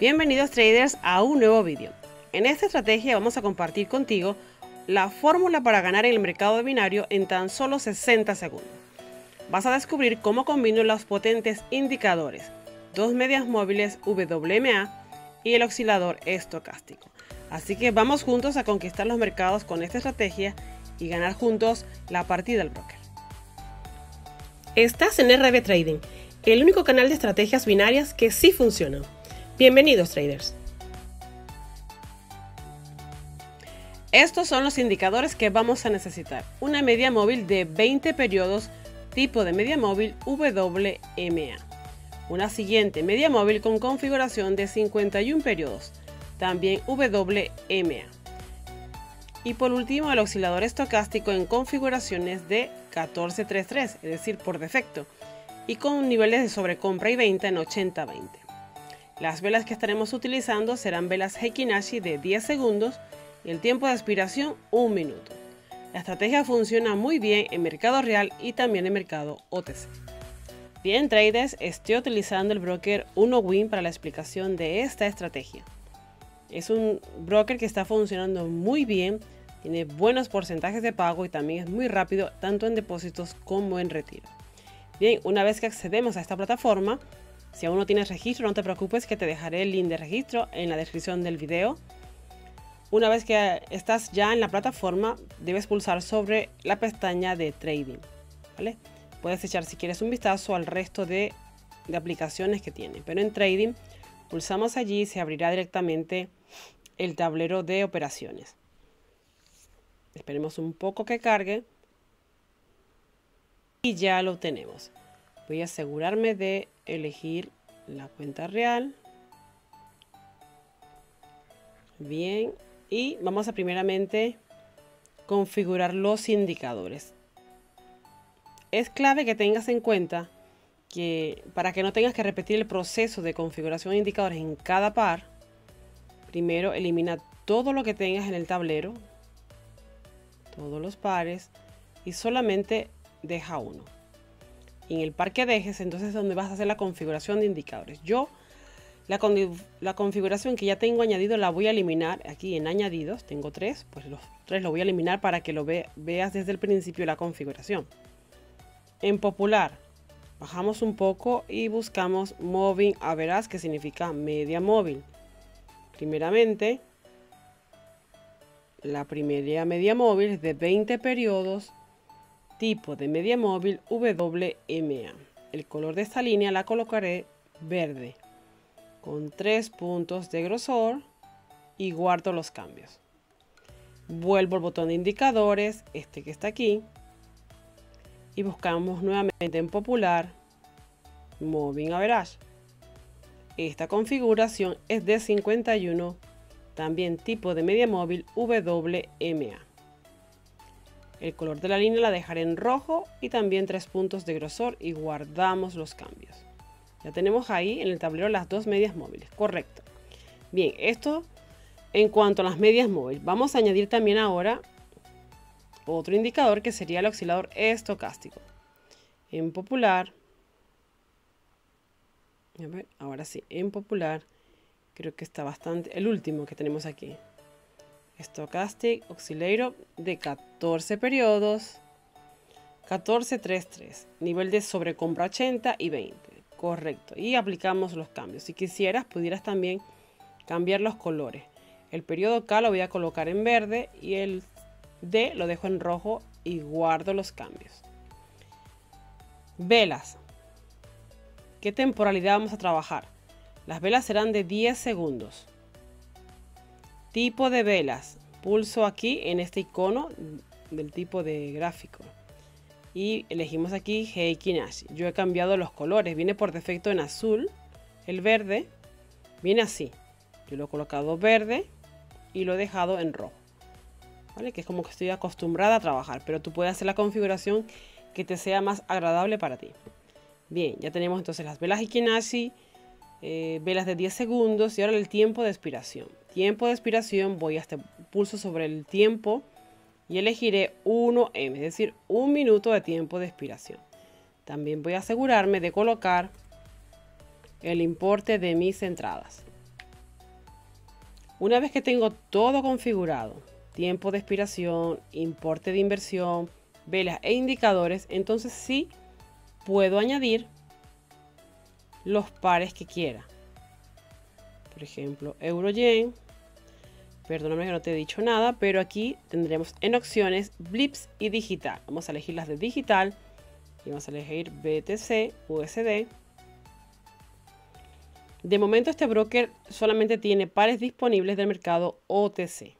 Bienvenidos traders a un nuevo vídeo. En esta estrategia vamos a compartir contigo la fórmula para ganar en el mercado de binario en tan solo 60 segundos. Vas a descubrir cómo combino los potentes indicadores, dos medias móviles WMA y el oscilador estocástico. Así que vamos juntos a conquistar los mercados con esta estrategia y ganar juntos la partida del broker. Estás en RB Trading, el único canal de estrategias binarias que sí funciona. Bienvenidos traders. Estos son los indicadores que vamos a necesitar. Una media móvil de 20 periodos tipo de media móvil WMA. Una siguiente media móvil con configuración de 51 periodos, también WMA. Y por último el oscilador estocástico en configuraciones de 1433, es decir, por defecto, y con niveles de sobrecompra y venta en 80-20. Las velas que estaremos utilizando serán velas Heikin-Ashi de 10 segundos y el tiempo de expiración 1 minuto. La estrategia funciona muy bien en mercado real y también en mercado OTC. Bien traders, estoy utilizando el broker 1Win para la explicación de esta estrategia. Es un broker que está funcionando muy bien, tiene buenos porcentajes de pago y también es muy rápido tanto en depósitos como en retiro. Bien, una vez que accedemos a esta plataforma, si aún no tienes registro, no te preocupes que te dejaré el link de registro en la descripción del video. Una vez que estás ya en la plataforma, debes pulsar sobre la pestaña de trading. Puedes echar si quieres un vistazo al resto de, de aplicaciones que tiene. Pero en trading, pulsamos allí y se abrirá directamente el tablero de operaciones. Esperemos un poco que cargue. Y ya lo tenemos. Voy a asegurarme de elegir la cuenta real. Bien, y vamos a primeramente configurar los indicadores. Es clave que tengas en cuenta que para que no tengas que repetir el proceso de configuración de indicadores en cada par, primero elimina todo lo que tengas en el tablero, todos los pares, y solamente deja uno en el par que dejes, entonces es donde vas a hacer la configuración de indicadores. Yo la, la, configuración que ya tengo añadido la voy a eliminar aquí en añadidos. Tengo tres, pues los tres lo voy a eliminar para que lo veas desde el principio la configuración. En popular, bajamos un poco y buscamos Moving Average, que significa media móvil. Primeramente, la primera media móvil es de 20 periodos tipo de media móvil WMA. El color de esta línea la colocaré verde con tres puntos de grosor y guardo los cambios. Vuelvo al botón de indicadores, este que está aquí, y buscamos nuevamente en popular Moving Average. Esta configuración es de 51, también tipo de media móvil WMA. El color de la línea la dejaré en rojo y también tres puntos de grosor y guardamos los cambios. Ya tenemos ahí en el tablero las dos medias móviles, correcto. Bien, esto en cuanto a las medias móviles. Vamos a añadir también ahora otro indicador que sería el oscilador estocástico. En popular, ahora sí, en popular, creo que está bastante, el último que tenemos aquí. Stochastic Oscillator de 14 periodos. 1433. Nivel de sobrecompra 80 y 20. Correcto. Y aplicamos los cambios. Si quisieras, pudieras también cambiar los colores. El periodo K lo voy a colocar en verde y el D lo dejo en rojo y guardo los cambios. Velas. ¿Qué temporalidad vamos a trabajar? Las velas serán de 10 segundos. Tipo de velas. Pulso aquí en este icono del tipo de gráfico. Y elegimos aquí Heikinashi. Yo he cambiado los colores. Viene por defecto en azul. El verde viene así. Yo lo he colocado verde y lo he dejado en rojo. ¿Vale? Que es como que estoy acostumbrada a trabajar. Pero tú puedes hacer la configuración que te sea más agradable para ti. Bien, ya tenemos entonces las velas Hikinashi eh, velas de 10 segundos y ahora el tiempo de expiración. Tiempo de expiración, voy a este pulso sobre el tiempo y elegiré 1M, es decir, un minuto de tiempo de expiración. También voy a asegurarme de colocar el importe de mis entradas. Una vez que tengo todo configurado, tiempo de expiración, importe de inversión, velas e indicadores, entonces sí puedo añadir los pares que quiera. Por ejemplo, euro-yen. Perdóname que no te he dicho nada, pero aquí tendremos en opciones blips y digital. Vamos a elegir las de digital y vamos a elegir BTC, USD. De momento este broker solamente tiene pares disponibles del mercado OTC.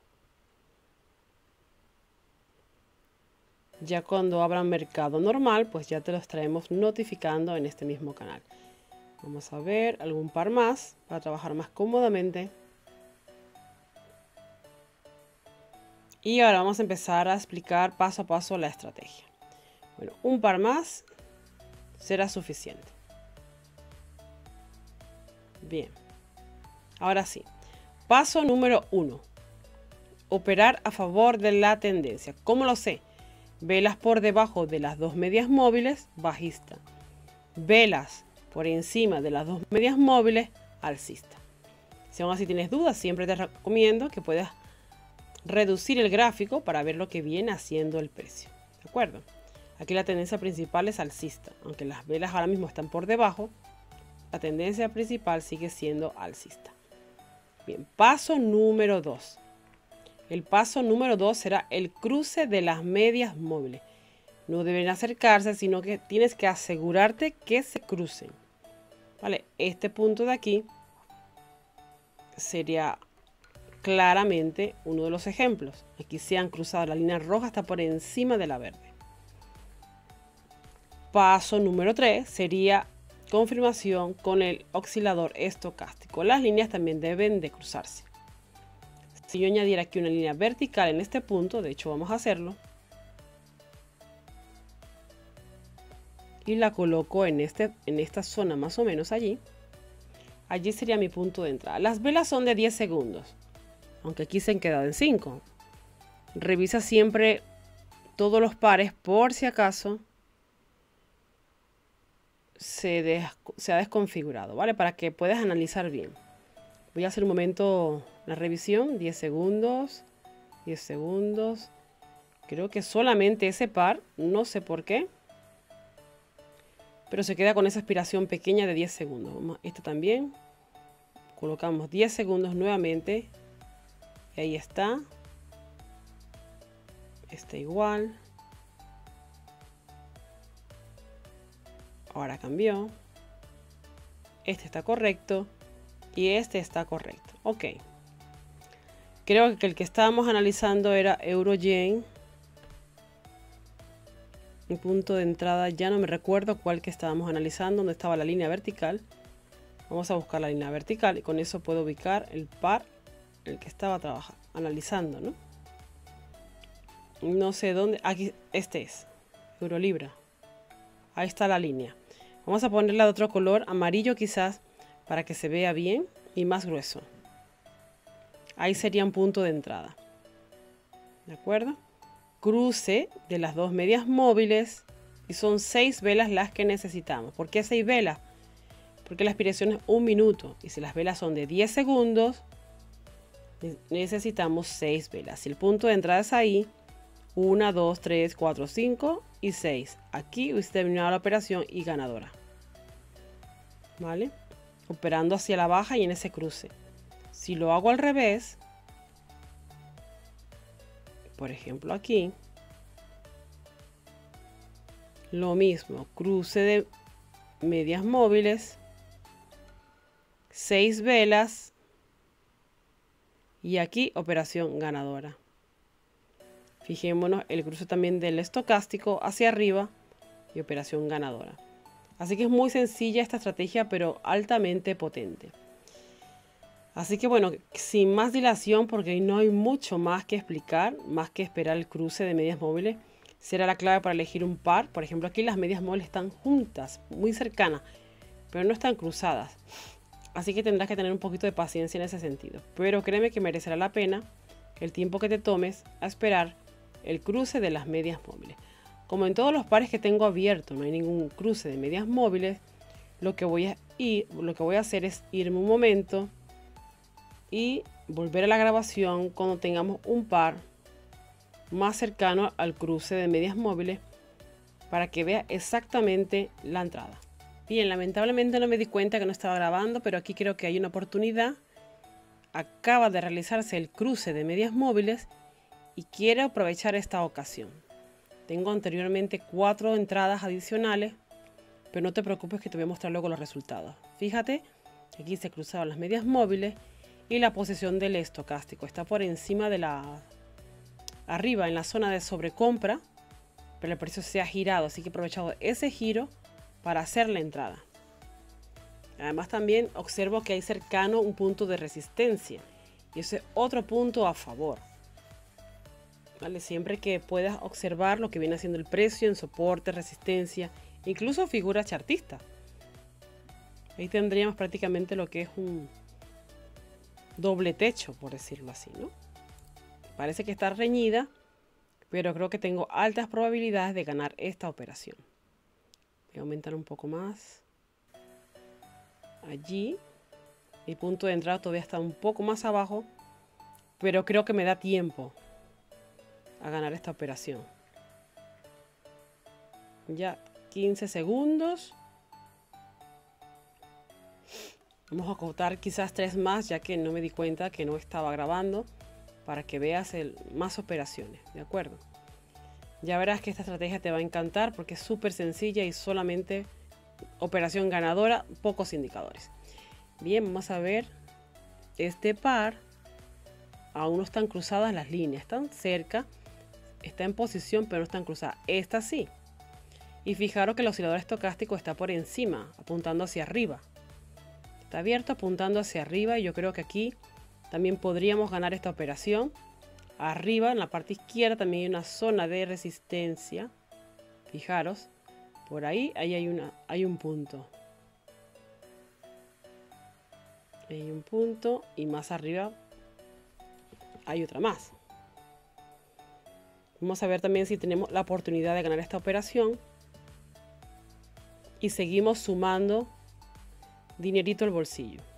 Ya cuando abra un mercado normal, pues ya te lo estaremos notificando en este mismo canal. Vamos a ver algún par más para trabajar más cómodamente. Y ahora vamos a empezar a explicar paso a paso la estrategia. Bueno, un par más será suficiente. Bien. Ahora sí. Paso número uno. Operar a favor de la tendencia. ¿Cómo lo sé? Velas por debajo de las dos medias móviles, bajista. Velas por encima de las dos medias móviles, alcista. Si aún así tienes dudas, siempre te recomiendo que puedas reducir el gráfico para ver lo que viene haciendo el precio. ¿De acuerdo? Aquí la tendencia principal es alcista. Aunque las velas ahora mismo están por debajo, la tendencia principal sigue siendo alcista. Bien, paso número 2. El paso número 2 será el cruce de las medias móviles. No deben acercarse, sino que tienes que asegurarte que se crucen. ¿Vale? Este punto de aquí sería claramente uno de los ejemplos. Aquí se han cruzado, la línea roja está por encima de la verde. Paso número 3 sería confirmación con el oscilador estocástico. Las líneas también deben de cruzarse. Si yo añadiera aquí una línea vertical en este punto, de hecho vamos a hacerlo, y la coloco en, este, en esta zona más o menos allí, allí sería mi punto de entrada. Las velas son de 10 segundos, aunque aquí se han quedado en 5. Revisa siempre todos los pares por si acaso se, ha desconfigurado, ¿vale? Para que puedas analizar bien. Voy a hacer un momento la revisión, 10 segundos, 10 segundos. Creo que solamente ese par, no sé por qué. Pero se queda con esa aspiración pequeña de 10 segundos. Esto también. Colocamos 10 segundos nuevamente. Ahí está. Está igual. Ahora cambió. Este está correcto. Y este está correcto. Ok. Creo que el que estábamos analizando era Euro-Yen. Mi punto de entrada ya no me recuerdo cuál que estábamos analizando, donde estaba la línea vertical. Vamos a buscar la línea vertical y con eso puedo ubicar el par el que estaba trabajando, analizando, ¿no? No sé dónde. Aquí, este es. Euro-Libra. Ahí está la línea. Vamos a ponerla de otro color, amarillo quizás, para que se vea bien y más grueso. Ahí sería un punto de entrada. ¿De acuerdo? Cruce de las dos medias móviles y son seis velas las que necesitamos. ¿Por qué seis velas? Porque la aspiración es un minuto y si las velas son de 10 segundos, necesitamos seis velas. Si el punto de entrada es ahí, 1, 2, 3, 4, 5 y 6. Aquí hubiese terminado la operación y ganadora. ¿Vale? Operando hacia la baja y en ese cruce. Si lo hago al revés, por ejemplo aquí, lo mismo, cruce de medias móviles, 6 velas y aquí operación ganadora. Fijémonos el cruce también del estocástico hacia arriba y operación ganadora. Así que es muy sencilla esta estrategia, pero altamente potente. Así que bueno, sin más dilación, porque no hay mucho más que explicar, más que esperar el cruce de medias móviles, será la clave para elegir un par. Por ejemplo, aquí las medias móviles están juntas, muy cercanas, pero no están cruzadas. Así que tendrás que tener un poquito de paciencia en ese sentido. Pero créeme que merecerá la pena el tiempo que te tomes a esperar el cruce de las medias móviles. Como en todos los pares que tengo abiertos no hay ningún cruce de medias móviles, lo que voy a, lo que voy a hacer es irme un momento y volver a la grabación cuando tengamos un par más cercano al cruce de medias móviles para que vea exactamente la entrada. Bien, lamentablemente no me di cuenta que no estaba grabando, pero aquí creo que hay una oportunidad. Acaba de realizarse el cruce de medias móviles y quiero aprovechar esta ocasión. Tengo anteriormente cuatro entradas adicionales, pero no te preocupes que te voy a mostrar luego los resultados. Fíjate, aquí se cruzaron las medias móviles y la posición del estocástico está por encima de la arriba en la zona de sobrecompra, pero el precio se ha girado, así que he aprovechado ese giro para hacer la entrada. Además también observo que hay cercano un punto de resistencia y ese otro punto a favor. ¿Vale? Siempre que puedas observar lo que viene haciendo el precio en soporte, resistencia, incluso figuras chartistas. Ahí tendríamos prácticamente lo que es un doble techo, por decirlo así, ¿no? Parece que está reñida, pero creo que tengo altas probabilidades de ganar esta operación. Voy a aumentar un poco más. Allí. Mi punto de entrada todavía está un poco más abajo. Pero creo que me da tiempo a ganar esta operación. Ya 15 segundos. Vamos a acotar quizás tres más ya que no me di cuenta que no estaba grabando para que veas el, más operaciones, ¿de acuerdo? Ya verás que esta estrategia te va a encantar porque es súper sencilla y solamente operación ganadora, pocos indicadores. Bien, vamos a ver este par. Aún no están cruzadas las líneas, están cerca, está en posición pero no están cruzadas. Esta sí. Y fijaros que el oscilador estocástico está por encima, apuntando hacia arriba. Está abierto apuntando hacia arriba y yo creo que aquí también podríamos ganar esta operación Arriba, en la parte izquierda, también hay una zona de resistencia. Fijaros, por ahí, ahí hay, una, hay un punto. Hay un punto y más arriba hay otra más. Vamos a ver también si tenemos la oportunidad de ganar esta operación. Y seguimos sumando dinerito al bolsillo.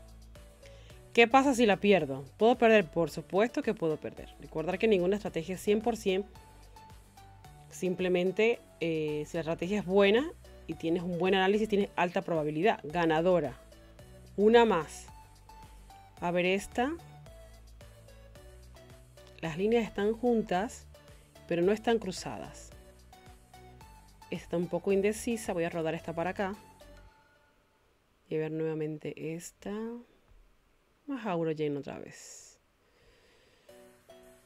¿Qué pasa si la pierdo? ¿Puedo perder? Por supuesto que puedo perder. Recordar que ninguna estrategia es 100%. Simplemente eh, si la estrategia es buena y tienes un buen análisis, tienes alta probabilidad. Ganadora. Una más. A ver esta. Las líneas están juntas, pero no están cruzadas. Está un poco indecisa. Voy a rodar esta para acá. Y a ver nuevamente esta. Más lleno otra vez.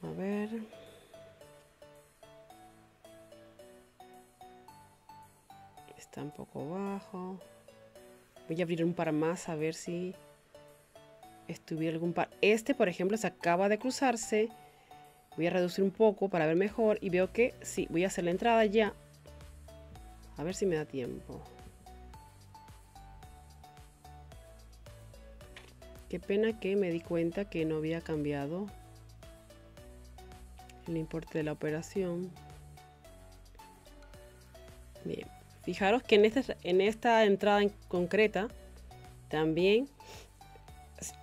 A ver. Está un poco bajo. Voy a abrir un par más a ver si estuviera algún par. Este, por ejemplo, se acaba de cruzarse. Voy a reducir un poco para ver mejor y veo que sí, voy a hacer la entrada ya. A ver si me da tiempo. Qué pena que me di cuenta que no había cambiado el importe de la operación. Bien, fijaros que en esta, en esta entrada en concreta también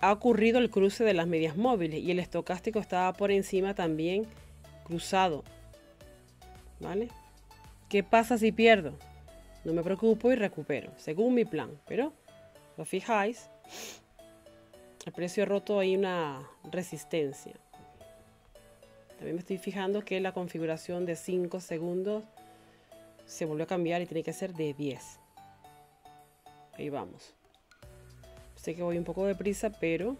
ha ocurrido el cruce de las medias móviles y el estocástico estaba por encima también cruzado. ¿Vale? ¿Qué pasa si pierdo? No me preocupo y recupero, según mi plan. Pero, lo fijáis, el precio roto hay una resistencia. También me estoy fijando que la configuración de 5 segundos se volvió a cambiar y tiene que ser de 10. Ahí vamos. Sé que voy un poco deprisa, pero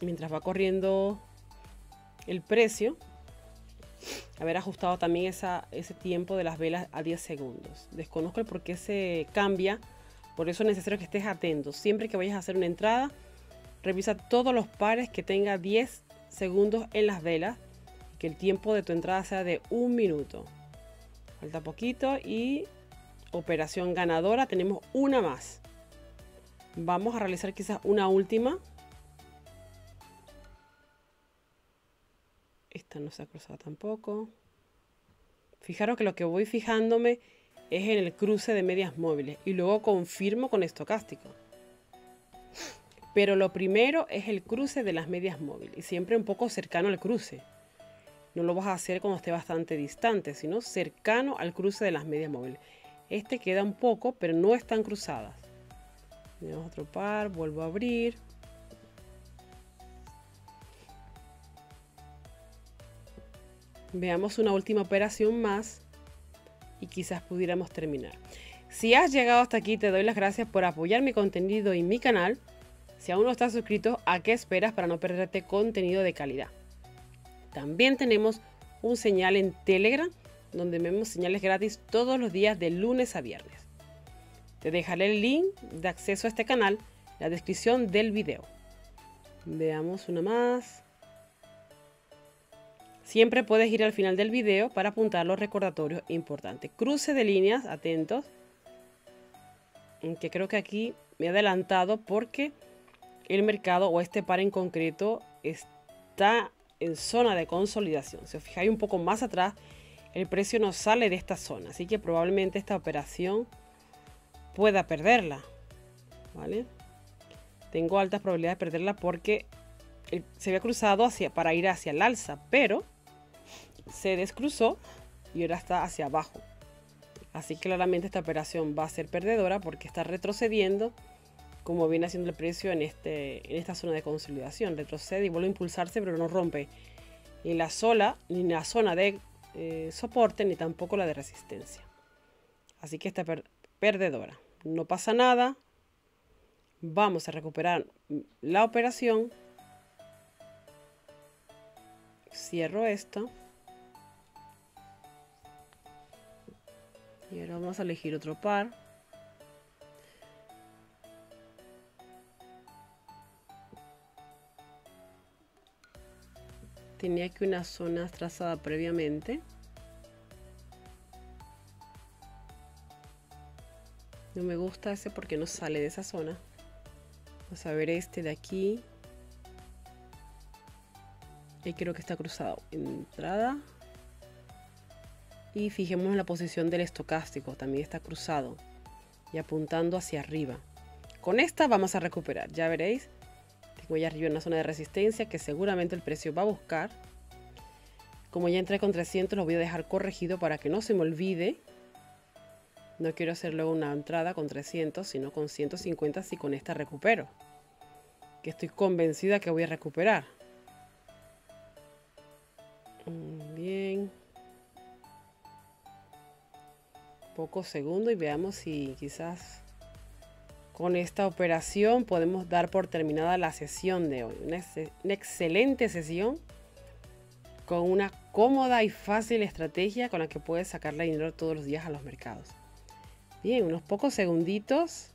mientras va corriendo el precio, haber ajustado también ese tiempo de las velas a 10 segundos. Desconozco el por qué se cambia por eso es necesario que estés atento. Siempre que vayas a hacer una entrada, revisa todos los pares que tenga 10 segundos en las velas. Que el tiempo de tu entrada sea de un minuto. Falta poquito y operación ganadora. Tenemos una más. Vamos a realizar quizás una última. Esta no se ha cruzado tampoco. Fijaros que lo que voy fijándome es en el cruce de medias móviles y luego confirmo con estocástico. Pero lo primero es el cruce de las medias móviles y siempre un poco cercano al cruce. No lo vas a hacer cuando esté bastante distante, sino cercano al cruce de las medias móviles. Este queda un poco, pero no están cruzadas. Tenemos otro par, vuelvo a abrir. Veamos una última operación más y quizás pudiéramos terminar. Si has llegado hasta aquí, te doy las gracias por apoyar mi contenido y mi canal. Si aún no estás suscrito, ¿a qué esperas para no perderte contenido de calidad? También tenemos un señal en Telegram, donde vemos señales gratis todos los días de lunes a viernes. Te dejaré el link de acceso a este canal en la descripción del video. Veamos una más. Siempre puedes ir al final del video para apuntar los recordatorios importantes. Cruce de líneas, atentos. Que creo que aquí me he adelantado porque el mercado o este par en concreto está en zona de consolidación. Si os fijáis un poco más atrás, el precio no sale de esta zona. Así que probablemente esta operación pueda perderla. ¿Vale? Tengo altas probabilidades de perderla porque se había cruzado para ir hacia el alza, pero se descruzó y ahora está hacia abajo. Así claramente esta operación va a ser perdedora porque está retrocediendo como viene haciendo el precio en, este, en esta zona de consolidación. Retrocede y vuelve a impulsarse pero no rompe ni la sola ni la zona de eh, soporte ni tampoco la de resistencia. Así que está perdedora. No pasa nada. Vamos a recuperar la operación. Cierro esto. Y ahora vamos a elegir otro par. Tenía aquí una zona trazada previamente. No me gusta ese porque no sale de esa zona. Vamos a ver este de aquí. Y creo que está cruzado. Entrada. Y fijemos la posición del estocástico, también está cruzado y apuntando hacia arriba. Con esta vamos a recuperar, ya veréis. Tengo ya arriba una zona de resistencia que seguramente el precio va a buscar. Como ya entré con 300 lo voy a dejar corregido para que no se me olvide. No quiero hacer luego una entrada con 300, sino con 150 si con esta recupero. Que estoy convencida que voy a recuperar. Bien. Pocos segundos y veamos si quizás con esta operación podemos dar por terminada la sesión de hoy. Una, excelente sesión con una cómoda y fácil estrategia con la que puedes sacarle dinero todos los días a los mercados. Bien, unos pocos segunditos.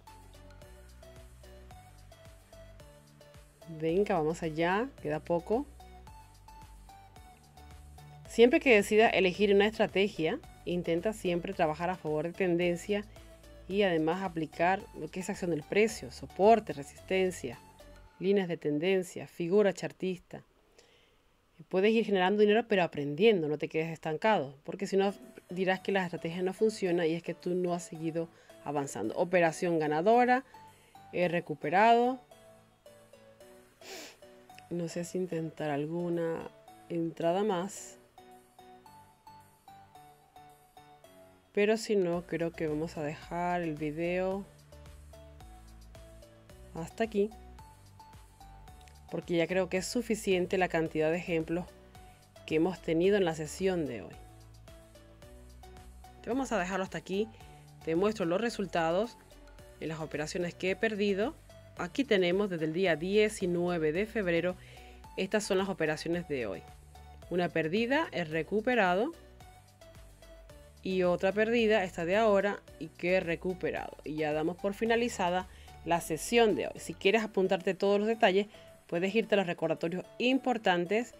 Venga, vamos allá, queda poco. Siempre que decida elegir una estrategia, intenta siempre trabajar a favor de tendencia y además aplicar lo que es acción del precio, soporte, resistencia, líneas de tendencia, figura chartista. Puedes ir generando dinero pero aprendiendo, no te quedes estancado, porque si no dirás que la estrategia no funciona y es que tú no has seguido avanzando. Operación ganadora, he recuperado. No sé si intentar alguna entrada más. Pero si no, creo que vamos a dejar el video hasta aquí. Porque ya creo que es suficiente la cantidad de ejemplos que hemos tenido en la sesión de hoy. Vamos a dejarlo hasta aquí. Te muestro los resultados en las operaciones que he perdido. Aquí tenemos desde el día 19 de febrero. Estas son las operaciones de hoy. Una perdida, he recuperado y otra perdida, esta de ahora, y que he recuperado. Y ya damos por finalizada la sesión de hoy. Si quieres apuntarte todos los detalles, puedes irte a los recordatorios importantes.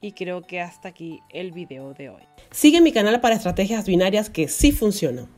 Y creo que hasta aquí el video de hoy. Sigue mi canal para estrategias binarias que sí funcionan.